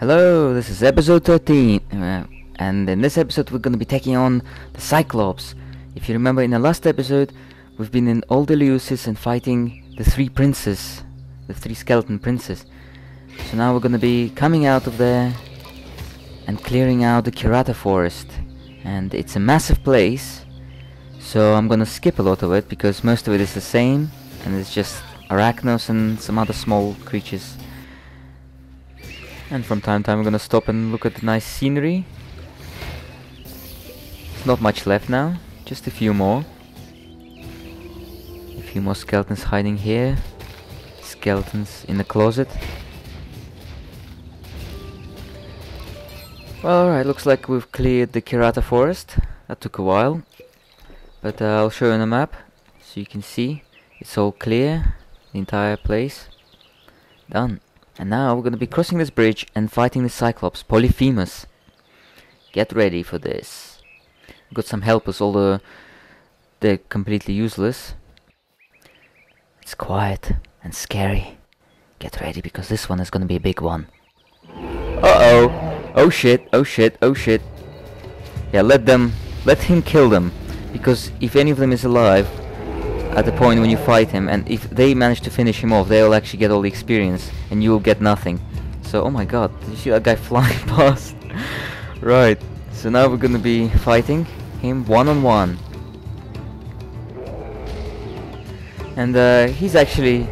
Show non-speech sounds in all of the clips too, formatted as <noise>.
Hello, this is episode 13, uh, and in this episode we're going to be taking on the Cyclops. If you remember in the last episode, we've been in Old Eleusis and fighting the three princes, the three skeleton princes. So now we're going to be coming out of there and clearing out the Kirata forest. And it's a massive place, so I'm going to skip a lot of it because most of it is the same, and it's just Arachnos and some other small creatures. And from time to time I'm gonna stop and look at the nice scenery. There's not much left now, just a few more. A few more skeletons hiding here. Skeletons in the closet. Well, alright, looks like we've cleared the Kirata forest. That took a while. But uh, I'll show you on the map, so you can see. It's all clear, the entire place. Done. And now we're gonna be crossing this bridge and fighting the Cyclops, Polyphemus. Get ready for this. We've got some helpers, although they're completely useless. It's quiet and scary. Get ready because this one is gonna be a big one. Uh-oh! Oh shit, oh shit, oh shit. Yeah, let them, let him kill them. Because if any of them is alive, at the point when you fight him and if they manage to finish him off they'll actually get all the experience and you'll get nothing. So oh my god did you see that guy <laughs> flying past? Right so now we're gonna be fighting him one on one and uh, he's actually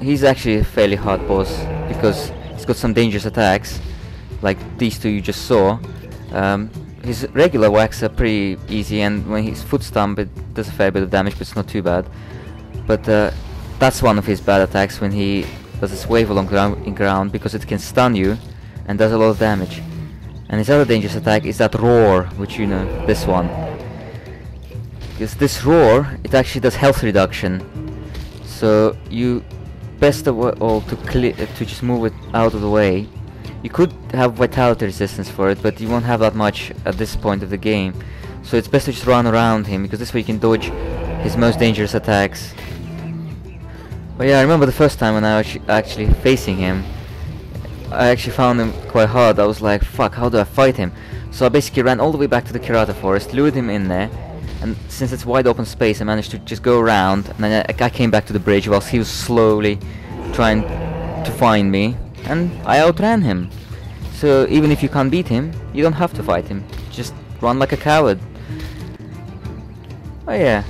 he's actually a fairly hard boss because he's got some dangerous attacks like these two you just saw. Um, his regular whacks are pretty easy and when he's foot stomp it does a fair bit of damage but it's not too bad. But uh, that's one of his bad attacks when he does this wave along ground, ground because it can stun you and does a lot of damage. And his other dangerous attack is that roar, which you know, this one. Because this roar, it actually does health reduction. So you best of all to, to just move it out of the way you could have vitality resistance for it, but you won't have that much at this point of the game. So it's best to just run around him, because this way you can dodge his most dangerous attacks. But yeah, I remember the first time when I was actually facing him, I actually found him quite hard. I was like, fuck, how do I fight him? So I basically ran all the way back to the Kirata forest, lured him in there, and since it's wide open space, I managed to just go around, and then I, I came back to the bridge whilst he was slowly trying to find me, and I outran him. So even if you can't beat him, you don't have to fight him. Just run like a coward. Oh yeah.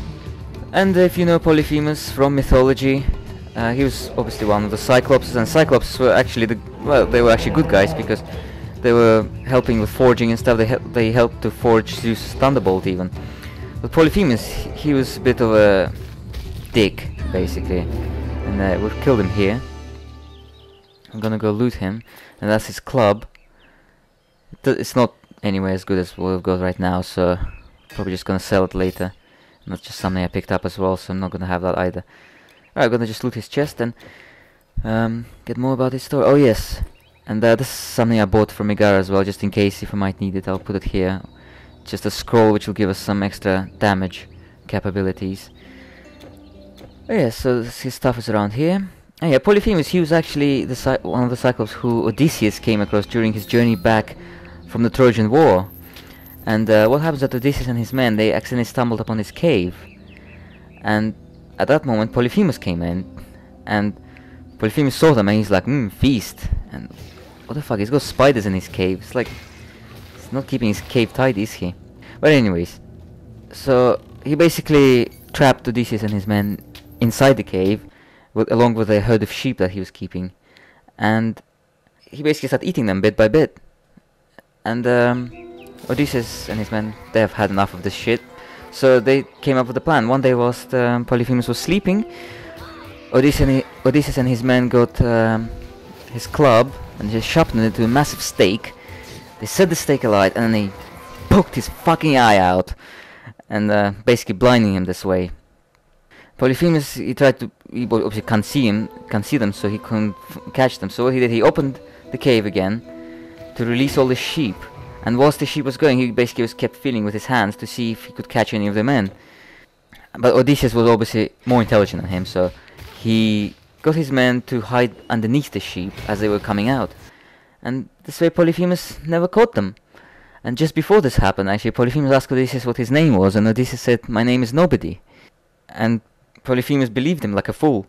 And if you know Polyphemus from mythology, uh, he was obviously one of the Cyclopses, and Cyclopses were actually the well, they were actually good guys because they were helping with forging and stuff. They hel they helped to forge Zeus' Thunderbolt even. But Polyphemus, he was a bit of a dick basically, and uh, we've killed him here. I'm gonna go loot him, and that's his club. It's not anyway as good as what we've got right now, so probably just gonna sell it later. And that's just something I picked up as well, so I'm not gonna have that either. Alright, I'm gonna just loot his chest and um, get more about his story. Oh yes, and uh, this is something I bought from Megara as well, just in case if I might need it, I'll put it here. Just a scroll which will give us some extra damage capabilities. Oh yes, so his stuff is around here. Oh yeah, Polyphemus, he was actually the one of the Cyclops who Odysseus came across during his journey back from the Trojan War. And uh, what happens that Odysseus and his men, they accidentally stumbled upon his cave. And at that moment, Polyphemus came in. And Polyphemus saw them and he's like, hmm, feast. And what the fuck, he's got spiders in his cave. It's like, he's not keeping his cave tight, is he? But anyways, so he basically trapped Odysseus and his men inside the cave with, along with a herd of sheep that he was keeping, and he basically started eating them bit by bit. And um, Odysseus and his men, they have had enough of this shit, so they came up with a plan. One day whilst um, Polyphemus was sleeping, Odysseus and, he, Odysseus and his men got um, his club and just sharpened it into a massive stake. They set the stake alight and then they poked his fucking eye out, and uh, basically blinding him this way. Polyphemus, he tried to, he obviously can't see him, can't see them, so he couldn't catch them. So what he did, he opened the cave again to release all the sheep. And whilst the sheep was going, he basically was kept feeling with his hands to see if he could catch any of the men. But Odysseus was obviously more intelligent than him, so he got his men to hide underneath the sheep as they were coming out. And this way Polyphemus never caught them. And just before this happened, actually, Polyphemus asked Odysseus what his name was, and Odysseus said, My name is Nobody. And Polyphemus believed him like a fool.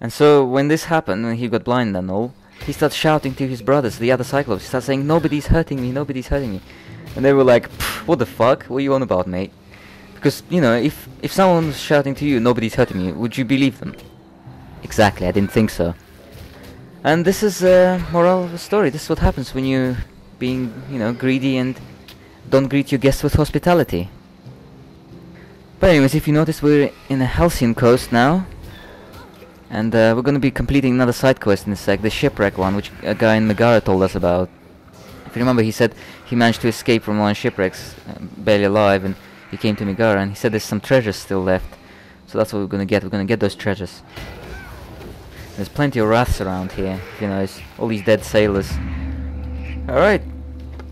And so when this happened, when he got blind and all, he starts shouting to his brothers, the other Cyclops. He starts saying, Nobody's hurting me, nobody's hurting me. And they were like, What the fuck? What are you on about, mate? Because, you know, if, if someone was shouting to you, Nobody's hurting you, would you believe them? Exactly, I didn't think so. And this is a moral of the story. This is what happens when you're being, you know, greedy and don't greet your guests with hospitality. But anyways, if you notice, we're in the Halcyon coast now. And uh, we're gonna be completing another side quest in a sec, the shipwreck one, which a guy in Megara told us about. If you remember, he said he managed to escape from one of shipwrecks, uh, barely alive, and he came to Megara, and he said there's some treasures still left. So that's what we're gonna get, we're gonna get those treasures. There's plenty of wraiths around here, you know, all these dead sailors. Alright,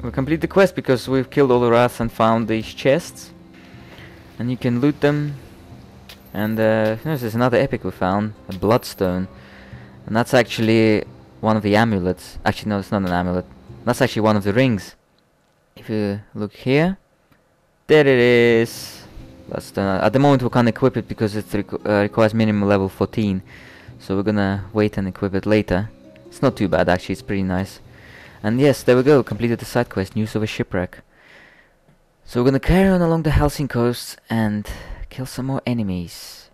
we complete the quest because we've killed all the wraiths and found these chests. And you can loot them. And uh, there's another epic we found, a bloodstone. And that's actually one of the amulets. Actually, no, it's not an amulet. That's actually one of the rings. If you look here, there it is. Bloodstone. At the moment we can't equip it because it requ uh, requires minimum level 14. So we're gonna wait and equip it later. It's not too bad actually, it's pretty nice. And yes, there we go, completed the side quest, news of a shipwreck. So we're gonna carry on along the Halcyon coast and kill some more enemies.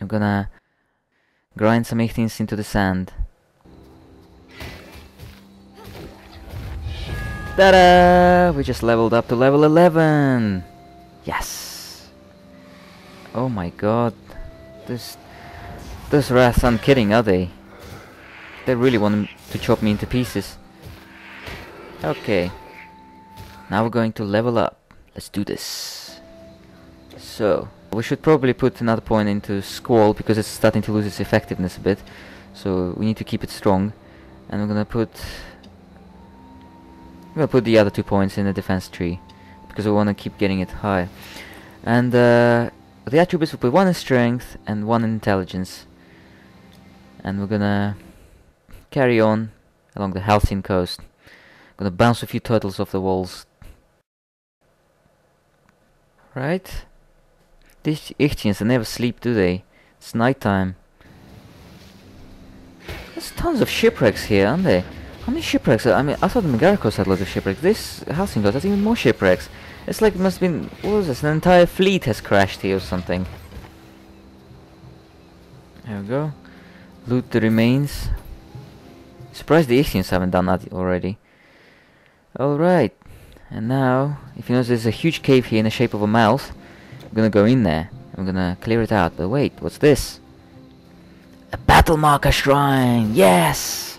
I'm gonna grind some Ichthians into the sand. Ta-da! We just leveled up to level 11! Yes! Oh my god. This, those wraiths aren't kidding, are they? They really want to chop me into pieces. Okay. Now we're going to level up. Let's do this. So, we should probably put another point into Squall because it's starting to lose its effectiveness a bit. So we need to keep it strong. And we're gonna put... I'm gonna put the other two points in the defense tree. Because we wanna keep getting it high. And uh, the attributes will put one in strength and one in intelligence. And we're gonna carry on along the Halcyon coast. I'm Gonna bounce a few turtles off the walls. Right? These Ichthians, they never sleep, do they? It's night time. There's tons of shipwrecks here, aren't there? How many shipwrecks? I mean, I thought the Megara coast had lots of shipwrecks. This coast has even more shipwrecks. It's like it must have been, what was this, an entire fleet has crashed here or something. There we go. Loot the remains. Surprised the Ichthians haven't done that already. Alright, and now, if you notice there's a huge cave here in the shape of a mouth, I'm gonna go in there, I'm gonna clear it out, but wait, what's this? A battle marker shrine, yes!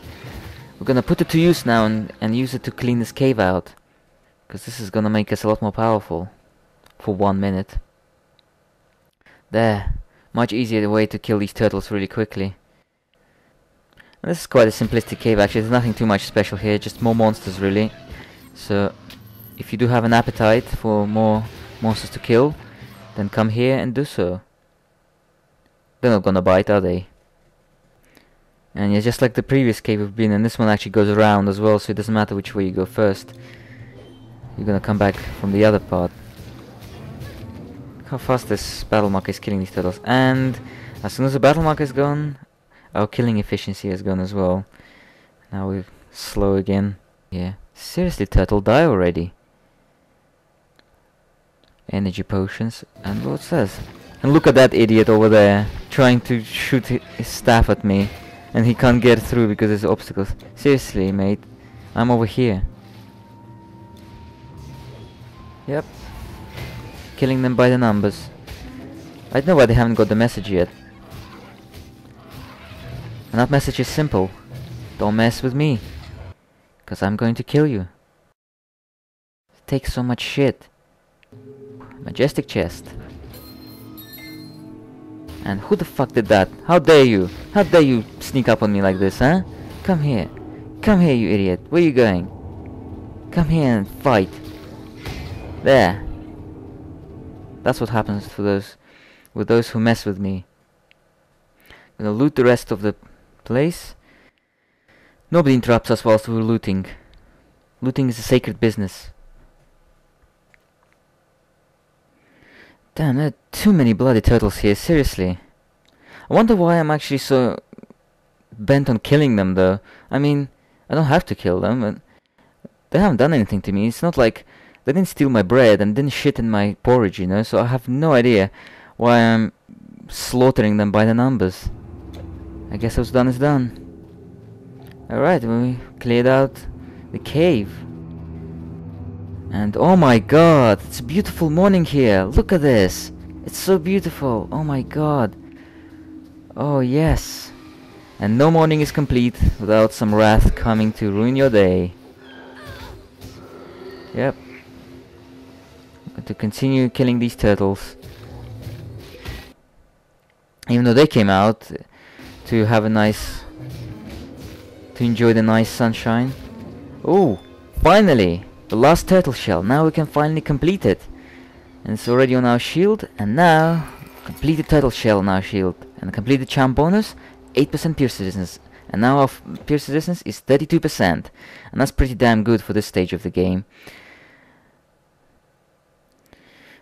We're gonna put it to use now and, and use it to clean this cave out. Because this is gonna make us a lot more powerful. For one minute. There. Much easier way to kill these turtles really quickly. And this is quite a simplistic cave actually, there's nothing too much special here, just more monsters really. So, if you do have an appetite for more monsters to kill, then come here and do so. They're not gonna bite, are they? And yeah, just like the previous cave we've been in, this one actually goes around as well, so it doesn't matter which way you go first. You're gonna come back from the other part. Look how fast this battle marker is killing these turtles. And as soon as the battle marker is gone, our killing efficiency has gone as well. Now we're slow again. Yeah. Seriously, turtle, die already. Energy potions. And what's this? And look at that idiot over there, trying to shoot his staff at me. And he can't get through because there's obstacles. Seriously, mate. I'm over here. Yep. Killing them by the numbers. I don't know why they haven't got the message yet. And that message is simple. Don't mess with me. Cause I'm going to kill you. It takes so much shit. Majestic chest. And who the fuck did that? How dare you? How dare you sneak up on me like this, huh? Come here. Come here, you idiot. Where you going? Come here and fight. There. That's what happens to those with those who mess with me. I'm gonna loot the rest of the place. Nobody interrupts us whilst we're looting. Looting is a sacred business. Damn, there are too many bloody turtles here, seriously. I wonder why I'm actually so bent on killing them, though. I mean, I don't have to kill them, but they haven't done anything to me. It's not like they didn't steal my bread and didn't shit in my porridge, you know, so I have no idea why I'm slaughtering them by the numbers. I guess what's done is done. Alright, we cleared out the cave. And oh my god, it's a beautiful morning here. Look at this. It's so beautiful. Oh my god. Oh yes. And no morning is complete without some wraith coming to ruin your day. Yep. To continue killing these turtles. Even though they came out to have a nice... to enjoy the nice sunshine. Oh, finally! The last turtle shell. Now we can finally complete it. And it's already on our shield. And now, complete the turtle shell on our shield. And complete the charm bonus, 8% pierce resistance. And now our pierce resistance is 32%. And that's pretty damn good for this stage of the game.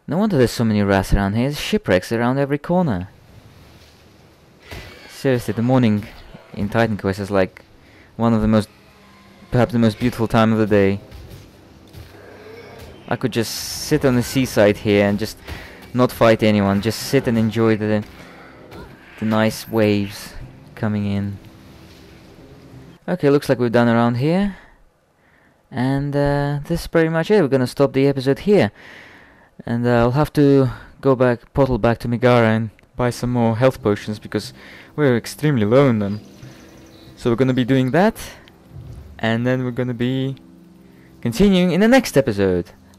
No wonder there's so many rats around here. There's shipwrecks around every corner. Seriously, the morning in Titan Quest is like one of the most, perhaps the most beautiful time of the day. I could just sit on the seaside here and just not fight anyone, just sit and enjoy the the nice waves coming in. Okay, looks like we're done around here. And uh, this is pretty much it. We're gonna stop the episode here. And uh, I'll have to go back, portal back to Megara and buy some more health potions because we're extremely low on them. So we're gonna be doing that. And then we're gonna be continuing in the next episode.